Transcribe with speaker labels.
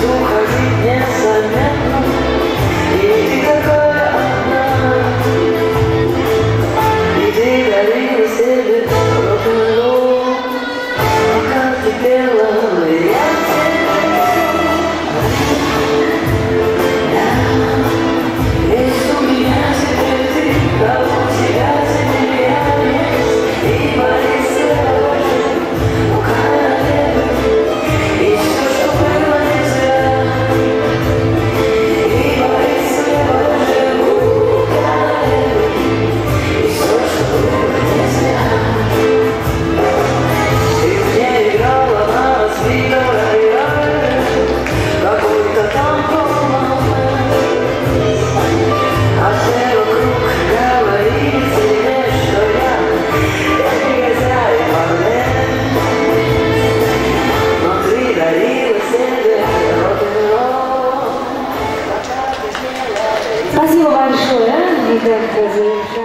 Speaker 1: Suche
Speaker 2: President